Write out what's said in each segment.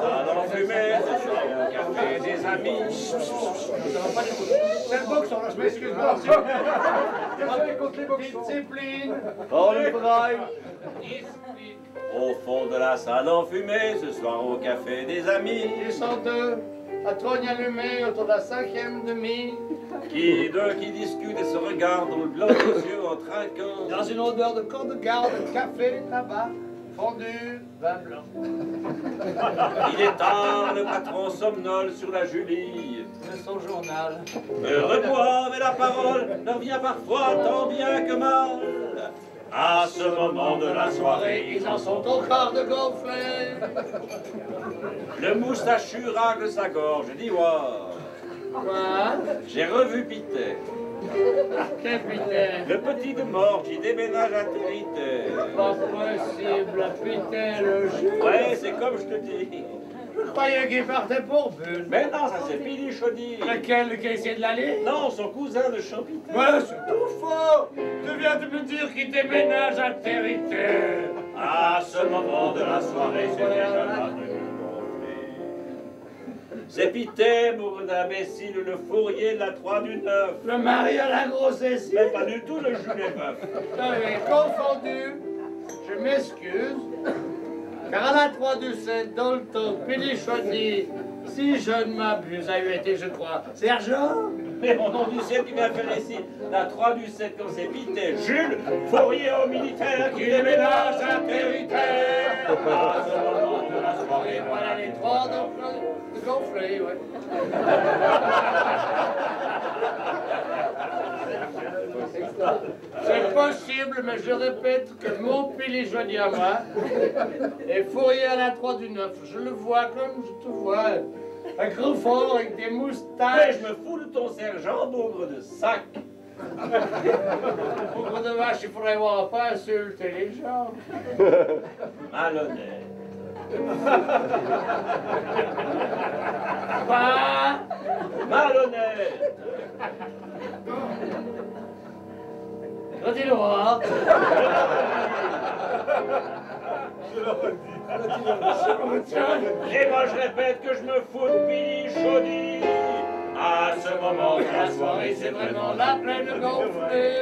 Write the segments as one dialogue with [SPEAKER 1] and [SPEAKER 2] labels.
[SPEAKER 1] Ça n'en fumée, ce soir au café des amis.
[SPEAKER 2] C'est le boxon, là, je m'excuse. Avec contre les boxons. Discipline.
[SPEAKER 1] Oh, le braille. Au fond de la salle enfumée, ce soir au café des amis.
[SPEAKER 2] Ils sont deux, à trogne allumée autour de la cinquième demi.
[SPEAKER 1] Qui deux qui discutent et se regardent dans le blanc des yeux en trinquant.
[SPEAKER 2] Dans une odeur de corps de garde, café, tabac, fondu, vin blanc.
[SPEAKER 1] Il est tard, le patron somnole sur la Julie.
[SPEAKER 2] De son journal.
[SPEAKER 1] Heureux boivent et la parole leur vient parfois tant bien que mal. À ce moment de la soirée,
[SPEAKER 2] Ils en sont au quart de gonflé.
[SPEAKER 1] le moustachu racle sa gorge, dit
[SPEAKER 2] Quoi?
[SPEAKER 1] J'ai revu Le petit de mort qui déménage à Térité.
[SPEAKER 2] Pas possible, putain, le jus.
[SPEAKER 1] Ouais, c'est comme je te dis.
[SPEAKER 2] Je croyais qu'il partait pour Bulle.
[SPEAKER 1] Mais non, ça c'est Billy Chaudy.
[SPEAKER 2] Lequel, le caissier de l'allée
[SPEAKER 1] Non, son cousin de Champité.
[SPEAKER 2] Ouais, c'est tout faux Tu viens de me dire qu'il déménage à Térité
[SPEAKER 1] À ce moment de la soirée, c'est déjà là de nous C'est Pité, bourre d'imbécile, le fourrier de la 3 du 9.
[SPEAKER 2] Le mari à la grossesse
[SPEAKER 1] Mais pas du tout le julet veuf.
[SPEAKER 2] J'avais confondu. Je m'excuse. Car à la 3 du 7, dans le temps, Pélichoni, si je ne m'abuse, a eu été, je crois, Sergent
[SPEAKER 1] Mais au nom du ciel, tu viens faire ici la 3 du 7 quand c'est Pité. Jules, fourrier au militaire qui déménage à Térité. À ce moment de la soirée,
[SPEAKER 2] Voilà les trois de, de gonflés, ouais. C'est possible, mais je répète que mon à moi est fourrier à la 3 du 9. Je le vois comme je te vois. Un gros fort avec des
[SPEAKER 1] Mais
[SPEAKER 2] moustaches.
[SPEAKER 1] je me fous de ton sergent, bougre de sac.
[SPEAKER 2] Pour de vache, il faudrait voir pas insulter les gens.
[SPEAKER 1] Malhonnête.
[SPEAKER 2] Pas
[SPEAKER 1] Malhonnête.
[SPEAKER 2] Redis-le voir.
[SPEAKER 1] Et moi je répète que je me fous de Billy Chaudy. Moment de la soirée, c'est vraiment
[SPEAKER 2] la plaine gonflée.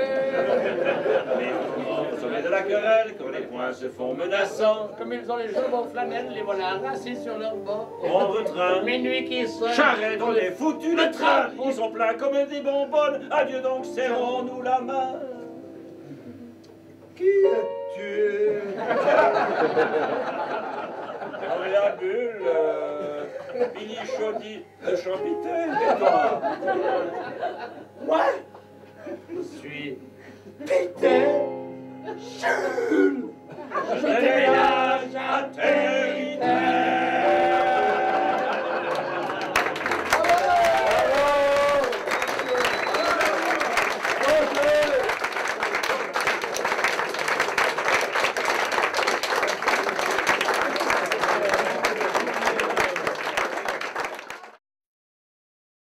[SPEAKER 1] Au sommet de la querelle, quand les poings se font menaçants,
[SPEAKER 2] Comme ils ont les jambes en flanelle, les voilà assis sur leur banc.
[SPEAKER 1] on retrain.
[SPEAKER 2] Minuit qui sonne.
[SPEAKER 1] Charrette, on est foutu le train. Ils sont pleins comme des bonbonnes. Adieu donc, serrons-nous la main.
[SPEAKER 2] Qui es-tu?
[SPEAKER 1] Dans la bulle, euh, Billy Chaudy de Champitaine, et toi
[SPEAKER 2] Moi Je suis Peter Jules. Je